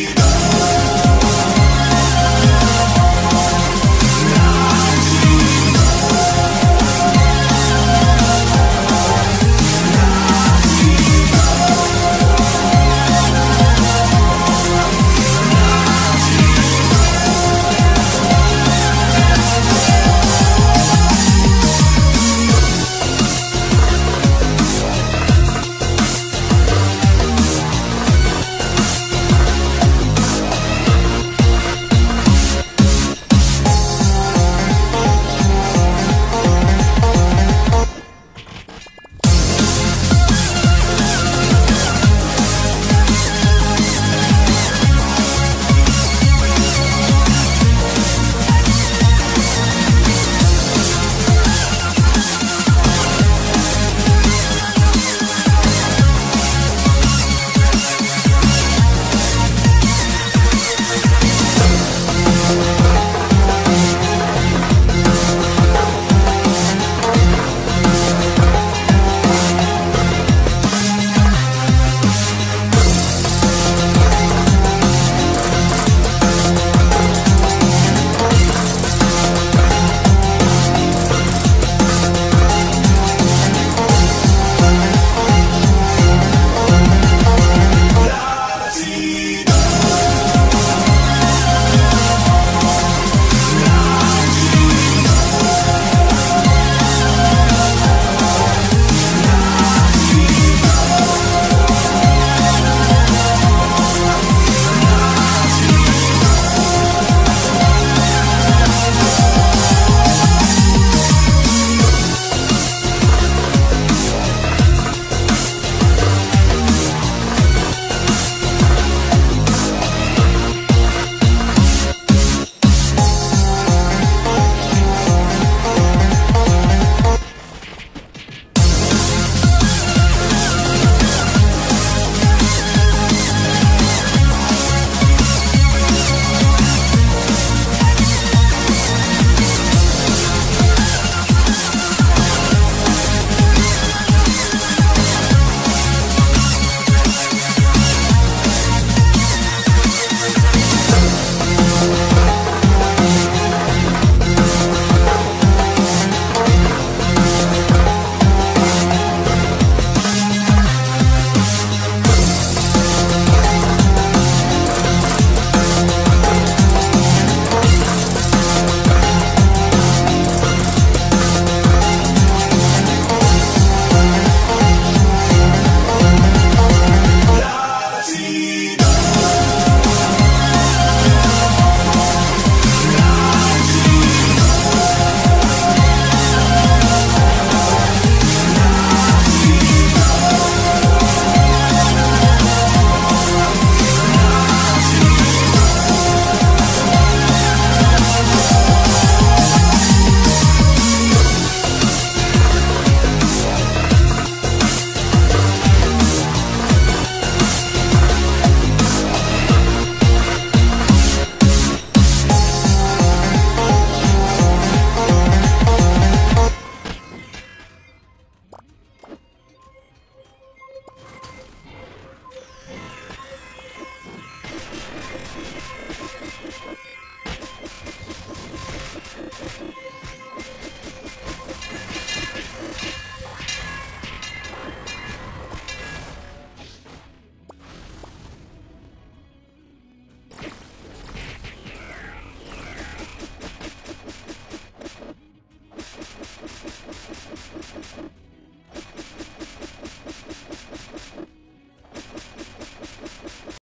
need